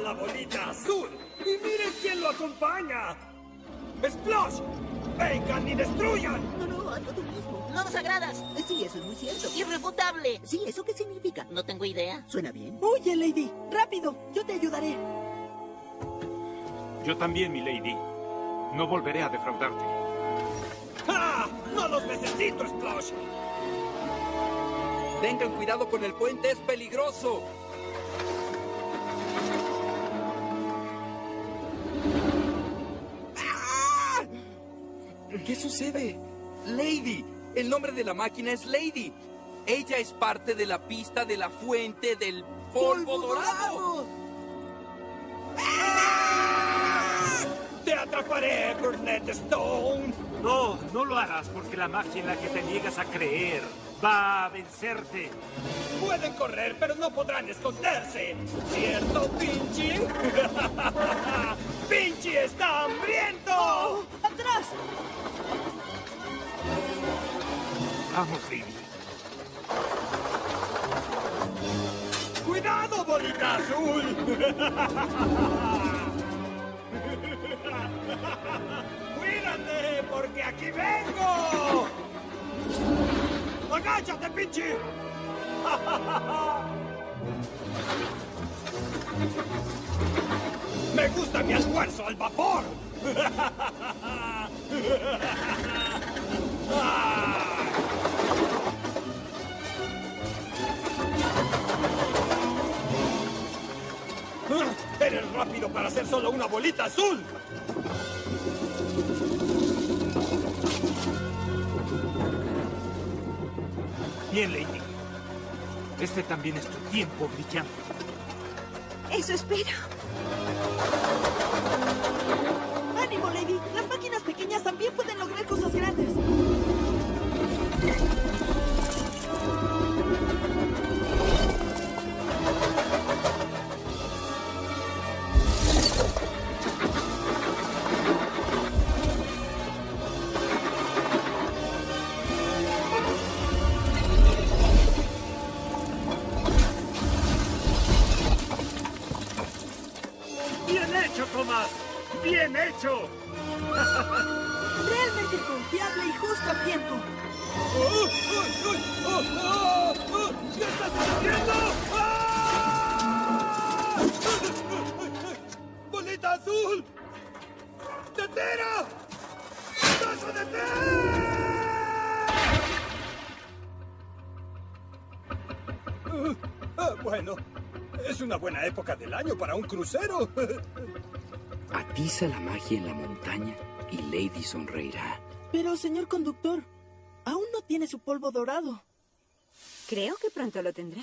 la bolita azul! ¡Y miren quién lo acompaña! ¡Splosh! ¡Vengan y destruyan! No, no, hazlo tú mismo. No nos agradas. Sí, eso es muy cierto. Irrefutable. Sí, ¿eso qué significa? No tengo idea. ¿Suena bien? Oye, Lady, rápido, yo te ayudaré. Yo también, mi lady. No volveré a defraudarte. ¡Ah! ¡No los necesito, Splosh! Tengan cuidado con el puente, es peligroso. ¿Qué sucede? Lady. El nombre de la máquina es Lady. Ella es parte de la pista de la fuente del polvo, dorado. ¡Te atraparé, Burnett Stone! No, no lo harás porque la magia en la que te niegas a creer va a vencerte. Pueden correr, pero no podrán esconderse. ¿Cierto, Pinchy? Vamos, lady. ¡Cuidado, bolita azul! ¡Cuídate, porque aquí vengo! ¡Agáchate, Pinchy! ¡Me gusta mi almuerzo al vapor! Rápido para ser solo una bolita azul! Bien, lady. Este también es tu tiempo brillante. Eso espero. ¡Ánimo, Lady! Hecho, Tomás! ¡Bien hecho! Realmente confiable y justo a tiempo. ¿Qué estás haciendo? ¡Ah! ¡Bolita azul! ¡Detera! ¡Vas a detener! Ah, bueno, es una buena época del año para un crucero. Atiza la magia en la montaña y Lady sonreirá. Pero, señor conductor, aún no tiene su polvo dorado. Creo que pronto lo tendrá.